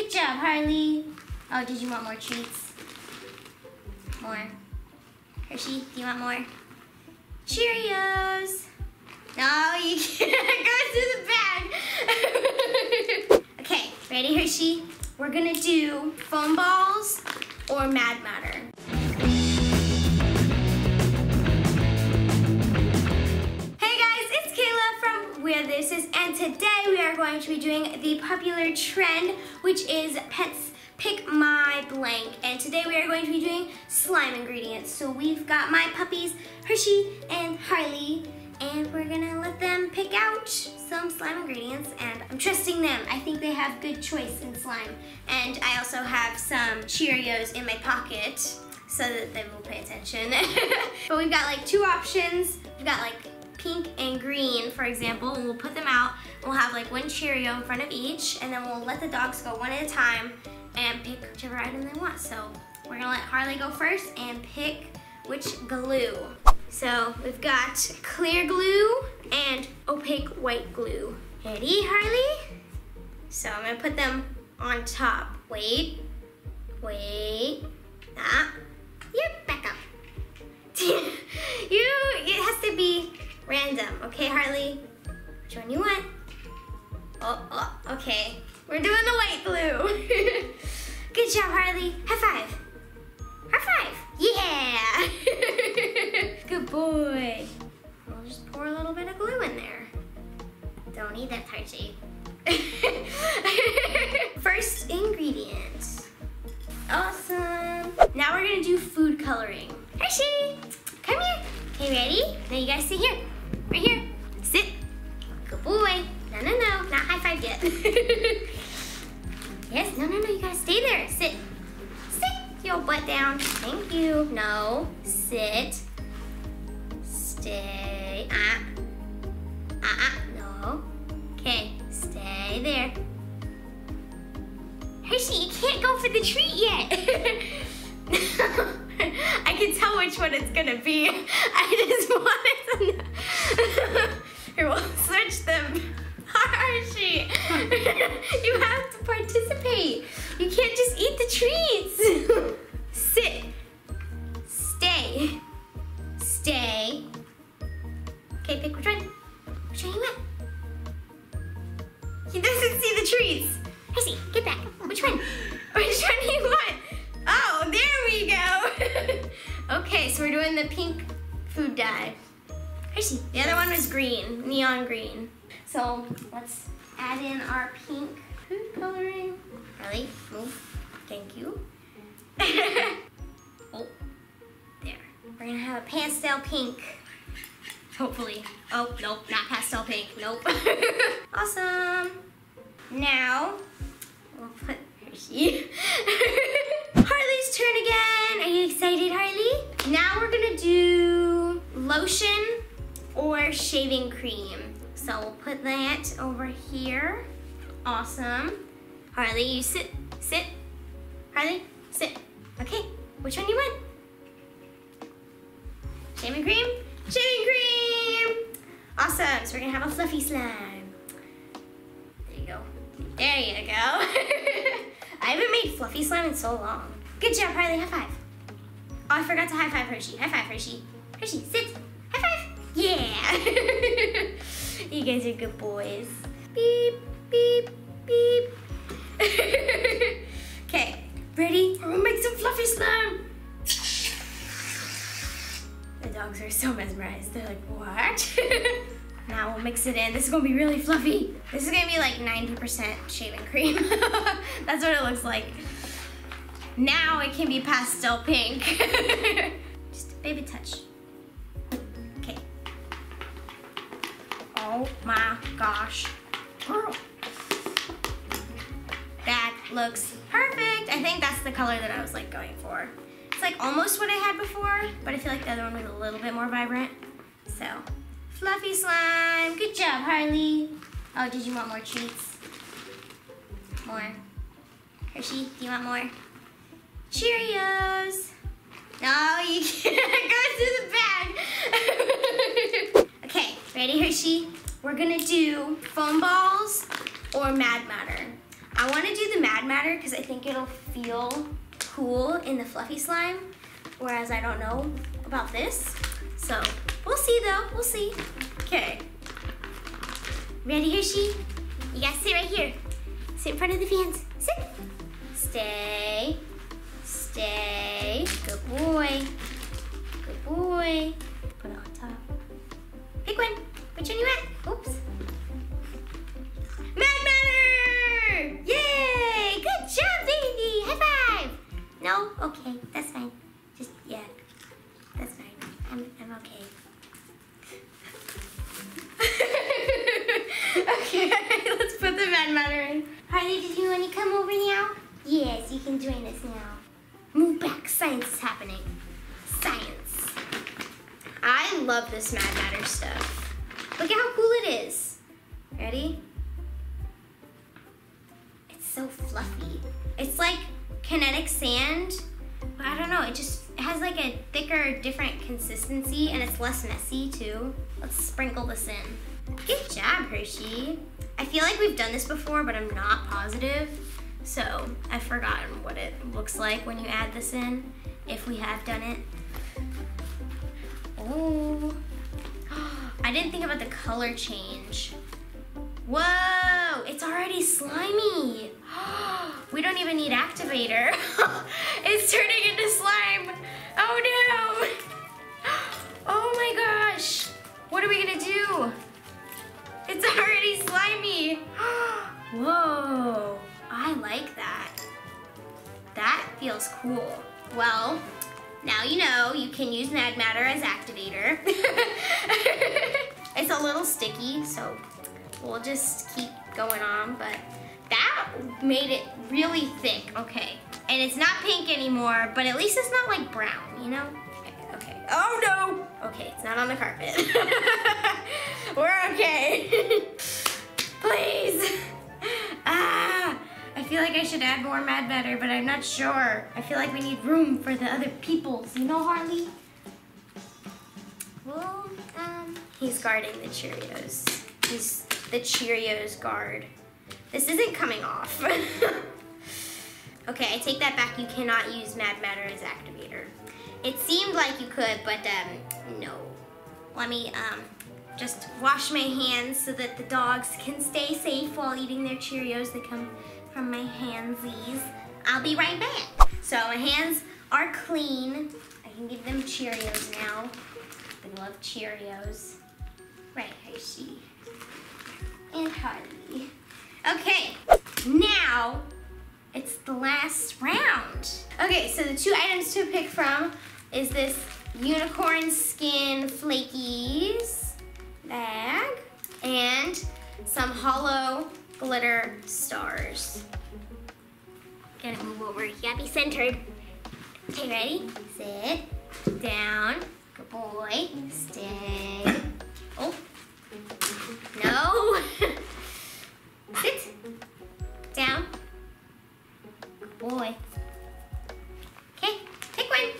Good job, Harley. Oh, did you want more treats? More. Hershey, do you want more? Cheerios. No, you can't go to the bag. okay, ready, Hershey? We're gonna do foam balls or Mad Mattr. Today we are going to be doing the popular trend, which is Pets Pick My Blank. And today we are going to be doing slime ingredients. So we've got my puppies, Hershey and Harley, and we're gonna let them pick out some slime ingredients and I'm trusting them. I think they have good choice in slime. And I also have some Cheerios in my pocket so that they will pay attention. but we've got like two options. We've got like pink and green, for example, and we'll put them out. We'll have like one Cheerio in front of each, and then we'll let the dogs go one at a time and pick whichever item they want. So we're gonna let Harley go first and pick which glue. So we've got clear glue and opaque white glue. Ready, Harley? So I'm gonna put them on top. Wait, wait, ah, yep, back up. you, it has to be random, okay, Harley? Which one you want? Oh, oh, okay. We're doing the white glue. Good job, Harley. High five. High five. Yeah. Good boy. We'll just pour a little bit of glue in there. Don't eat that Tarchie. First ingredient. Awesome. Now we're gonna do food coloring. Hershey, come here. Okay, ready? Now you guys sit here. Right here. Sit. Good boy. No, no, no. Not high five yet. yes, no, no, no. You gotta stay there. Sit. Sit your butt down. Thank you. No. Sit. Stay. Ah. Ah. No. Okay. Stay there. Hershey, you can't go for the treat yet. I can tell which one it's gonna be. I just wanted to know. Here, we'll switch them. Hershey, you have to participate. You can't just eat the treats. Sit. Stay. Stay. Okay, pick which one. Which one you want? He doesn't see the treats. Hershey, get back. Which one? Which one do you want? Okay, so we're doing the pink food dye. Hershey, the other one was green, neon green. So let's add in our pink food coloring. Harley, move. Oh, thank you. oh, there. We're gonna have a pastel pink. Hopefully. Oh, nope, not pastel pink. Nope. awesome. Now, we'll put Hershey. Harley's turn again. Are you excited, Harley? Now we're gonna do lotion or shaving cream. So we'll put that over here. Awesome. Harley, you sit, sit. Harley, sit. Okay, which one do you want? Shaving cream? Shaving cream! Awesome, so we're gonna have a fluffy slime. There you go. There you go. I haven't made fluffy slime in so long. Good job, Harley, high five. Oh, I forgot to high five Hershey. High five, Hershey. Hershey, sit. High five. Yeah. you guys are good boys. Beep, beep, beep. okay, ready? We're gonna make some fluffy slime. The dogs are so mesmerized. They're like, what? now we'll mix it in. This is gonna be really fluffy. This is gonna be like 90% shaving cream. That's what it looks like. Now it can be pastel pink. Just a baby touch. Okay. Oh my gosh. Girl. That looks perfect. I think that's the color that I was like going for. It's like almost what I had before, but I feel like the other one was a little bit more vibrant. So, fluffy slime. Good job, Harley. Oh, did you want more treats? More. Hershey, do you want more? Cheerios. No, you can't go to the bag. okay, ready, Hershey? We're gonna do foam balls or Mad Mattr. I want to do the Mad Mattr because I think it'll feel cool in the fluffy slime, whereas I don't know about this. So we'll see though, we'll see. Okay. Ready, Hershey? You gotta sit right here. Sit in front of the fans. Sit. Stay. Good. Put it on top. Pick one. Which one you at? Oops. Mad Mattr! Yay! Good job, baby! High five! No? Okay, that's fine. Just, yeah. That's fine. I'm, I'm okay. okay, let's put the Mad Mattr in. Harley, did you want to come over now? Yes, you can join us now. Move back, science is happening. I love this Mad Mattr stuff. Look at how cool it is. Ready? It's so fluffy. It's like kinetic sand. I don't know, it just it has like a thicker, different consistency and it's less messy too. Let's sprinkle this in. Good job, Hershey. I feel like we've done this before, but I'm not positive. So I've forgotten what it looks like when you add this in, if we have done it. I didn't think about the color change. Whoa, it's already slimy. We don't even need activator. it's turning into slime. Oh no. Oh my gosh. What are we gonna do? It's already slimy. Whoa, I like that. That feels cool. Well, now you know you can use Mad Mattr as activator. it's a little sticky, so we'll just keep going on, but that made it really thick, okay. And it's not pink anymore, but at least it's not like brown, you know? Okay, okay. Oh no! Okay, it's not on the carpet. We're should add more Mad Mattr, but I'm not sure. I feel like we need room for the other peoples, you know, Harley? Well, um, he's guarding the Cheerios. He's the Cheerios guard. This isn't coming off. okay, I take that back. You cannot use Mad Mattr as activator. It seemed like you could, but um, no. Let me um, just wash my hands so that the dogs can stay safe while eating their Cheerios that come from my handsies. I'll be right back. So my hands are clean. I can give them Cheerios now. They love Cheerios. Right, see. And Harley. Okay, now it's the last round. Okay, so the two items to pick from is this unicorn skin flakies bag and some hollow glitter stars. Gotta move over, you gotta be centered. Okay, ready? Sit, down, good boy, stay. Oh, no. Sit. Down. Good boy. Okay, pick one.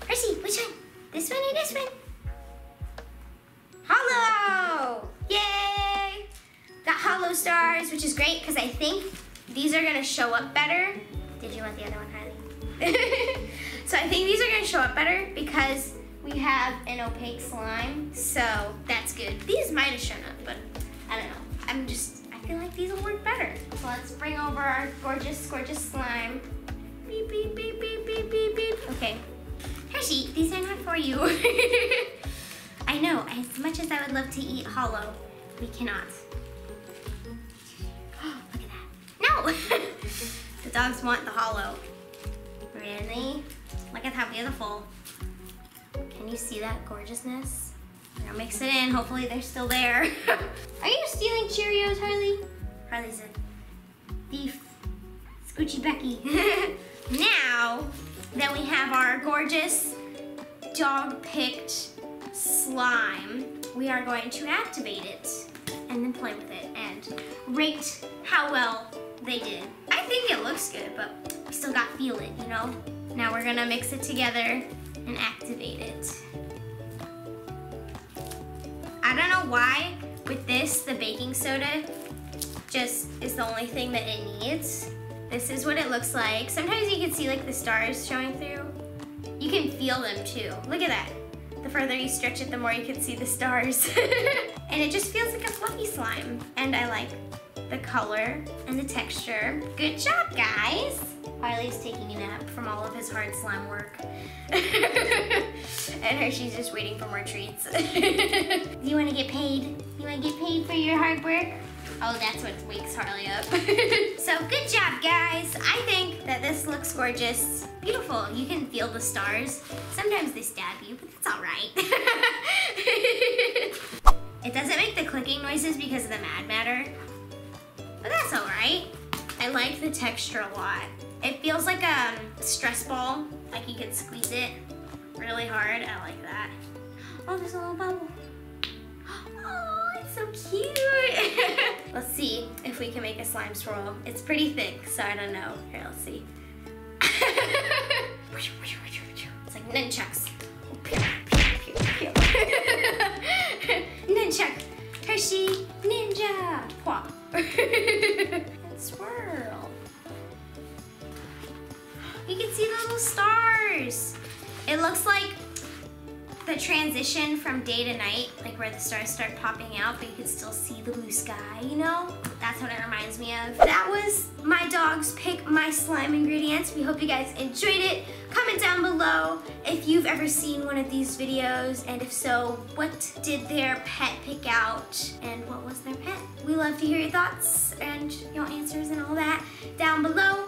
Percy, which one? This one or this one? Hollow! Stars, which is great because I think these are gonna show up better. Did you want the other one, Harley? so I think these are gonna show up better because we have an opaque slime, so that's good. These might have shown up, but I don't know. I'm just, I feel like these will work better. So let's bring over our gorgeous, gorgeous slime. Beep, beep, beep, beep, beep, beep, beep. Okay. Hershey, these are not for you. I know, as much as I would love to eat hollow, we cannot. Dogs want the hollow. Really? Look at how beautiful. Can you see that gorgeousness? I'll mix it in. Hopefully they're still there. Are you stealing Cheerios, Harley? Harley's a thief. Scoochie Becky. now that we have our gorgeous dog-picked slime, we are going to activate it and then play with it and rate how well they did. I think it looks good, but we still got feel it, you know? Now we're gonna mix it together and activate it. I don't know why with this, the baking soda, just is the only thing that it needs. This is what it looks like. Sometimes you can see like the stars showing through. You can feel them too. Look at that. The further you stretch it, the more you can see the stars. and it just feels like a fluffy slime. And I like the color and the texture. Good job, guys. Harley's taking a nap from all of his hard slime work. and Hershey's just waiting for more treats. Do you want to get paid? You want to get paid for your hard work? Oh, that's what wakes Harley up. so good job, guys. I think that this looks gorgeous. Beautiful. You can feel the stars. Sometimes they stab you, but that's all right. it doesn't make the clicking noises because of the Mad Mattr, but that's all right. I like the texture a lot. It feels like a stress ball, like you can squeeze it really hard. I like that. Oh, there's a little bubble. Oh, it's so cute. let's see if we can make a slime swirl. It's pretty thick, so I don't know. Here, let's see. it's like nunchucks. Hershey Ninja. and swirl. You can see the little stars. It looks like the transition from day to night, like where the stars start popping out, but you can still see the blue sky, you know? That's what it reminds me of. That was my dog's pick my slime ingredients. We hope you guys enjoyed it. Comment down below if you've ever seen one of these videos, and if so, what did their pet pick out, and what was their pet? We love to hear your thoughts and your answers and all that down below.